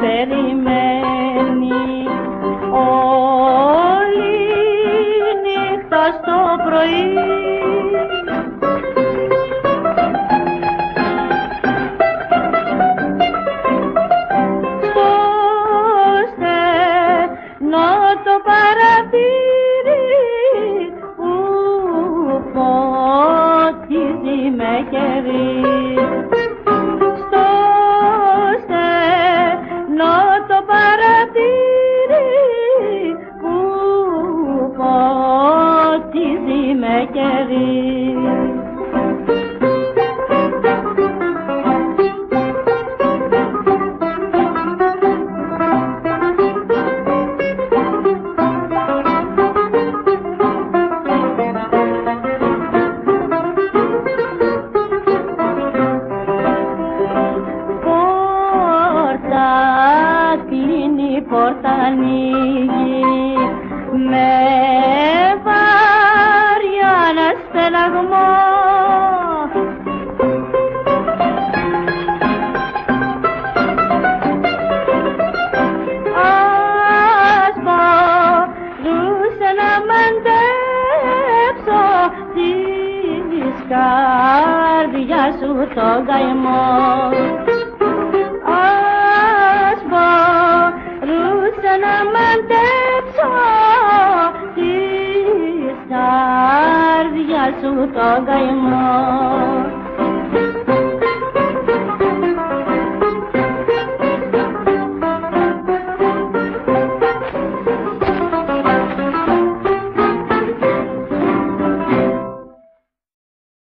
περιμένει ζωή Ώστε να το παρατηρεί που ποτίζει με κερί. πόρτα κλείνει, πόρτα ανοίγει με καρδιά σου το καημό. Ας μπορούσα να μαντέψω της καρδιά σου το καημό.